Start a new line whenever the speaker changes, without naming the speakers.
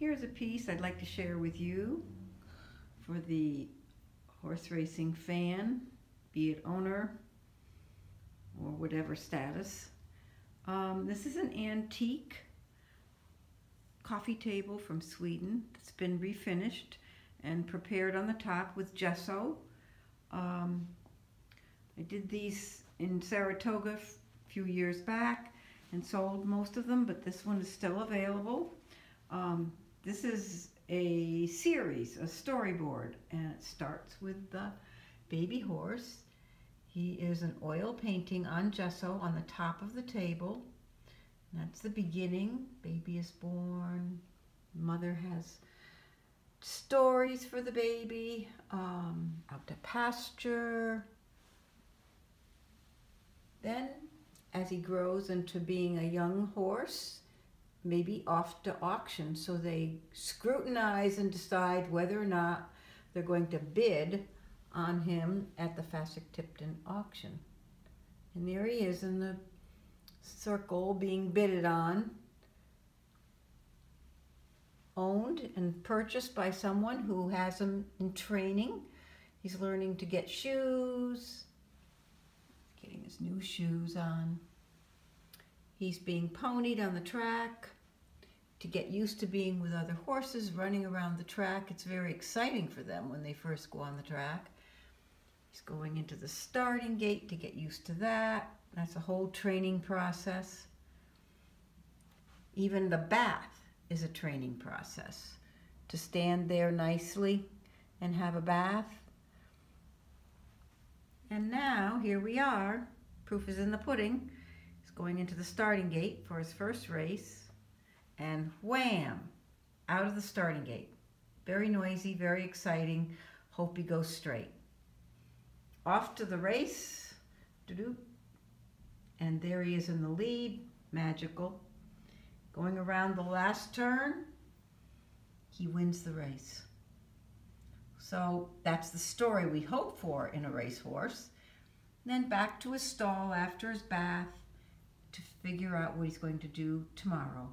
Here's a piece I'd like to share with you for the horse racing fan, be it owner or whatever status. Um, this is an antique coffee table from Sweden. It's been refinished and prepared on the top with gesso. Um, I did these in Saratoga a few years back and sold most of them, but this one is still available. Um, this is a series, a storyboard, and it starts with the baby horse. He is an oil painting on gesso on the top of the table. That's the beginning. Baby is born. Mother has stories for the baby, um, out to pasture. Then, as he grows into being a young horse, maybe off to auction. So they scrutinize and decide whether or not they're going to bid on him at the Fasig-Tipton auction. And there he is in the circle being bidded on owned and purchased by someone who has him in training. He's learning to get shoes, getting his new shoes on. He's being ponied on the track to get used to being with other horses, running around the track. It's very exciting for them when they first go on the track. He's going into the starting gate to get used to that. That's a whole training process. Even the bath is a training process. To stand there nicely and have a bath. And now, here we are. Proof is in the pudding. Going into the starting gate for his first race. And wham! Out of the starting gate. Very noisy, very exciting. Hope he goes straight. Off to the race. And there he is in the lead. Magical. Going around the last turn, he wins the race. So that's the story we hope for in a racehorse. Then back to his stall after his bath to figure out what he's going to do tomorrow.